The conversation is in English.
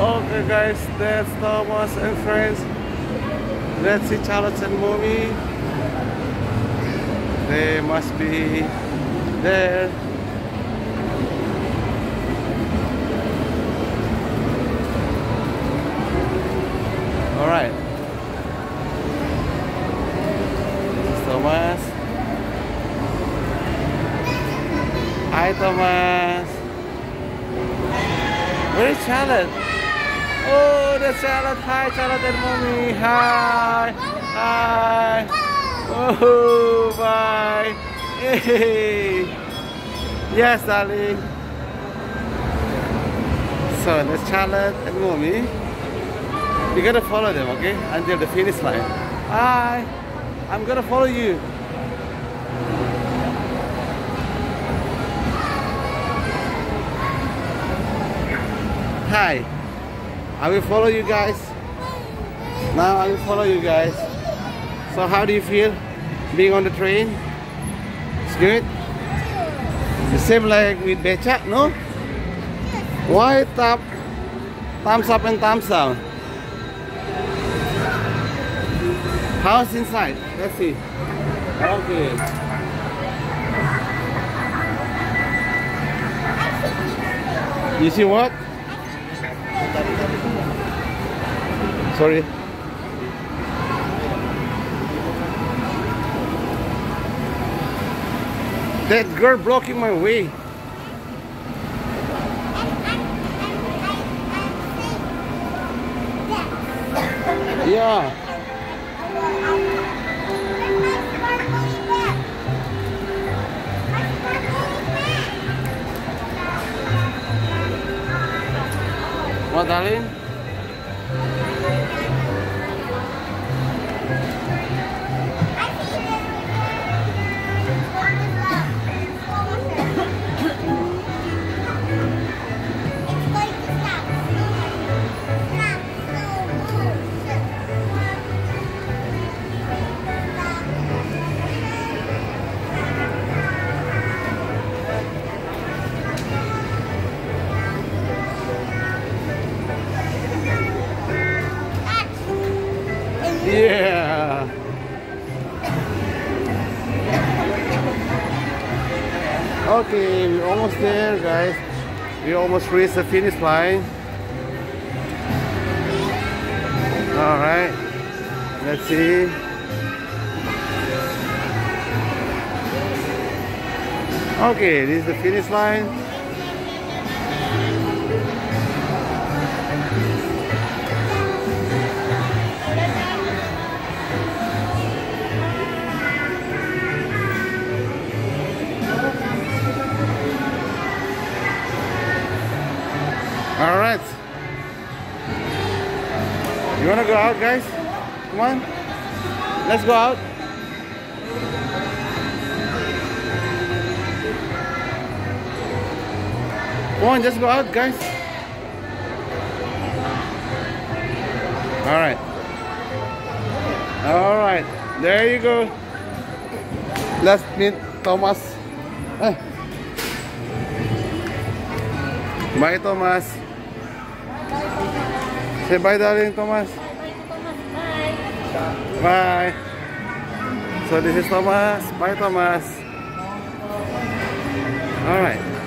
Okay guys, that's Thomas and friends. Let's see Charlton movie. They must be there. Alright. Thomas. Hi Thomas. Where is Charlotte? Oh, the Charlotte. Hi Charlotte and mommy. Hi. Hi. Oh, bye. Hey. Yes, darling. So that's Charlotte and mommy. You gotta follow them, okay? Until the finish line. Hi. I'm gonna follow you. Hi. I will follow you guys. Now I will follow you guys. So how do you feel being on the train? It's good? The same like with Becak, no? Why tap thumbs up and thumbs down? How's inside? Let's see. Okay. You see what? Sorry. That girl blocking my way. Yeah. What, darling? Yeah. Okay, we're almost there, guys. We almost reached the finish line. All right. Let's see. Okay, this is the finish line. You wanna go out, guys? Come on. Let's go out. Come on, just go out, guys. All right. All right. There you go. Let's meet Thomas. Eh. Bye, Thomas. Say bye, darling, Thomas. Bye. So this is Thomas. Bye, Thomas. All right.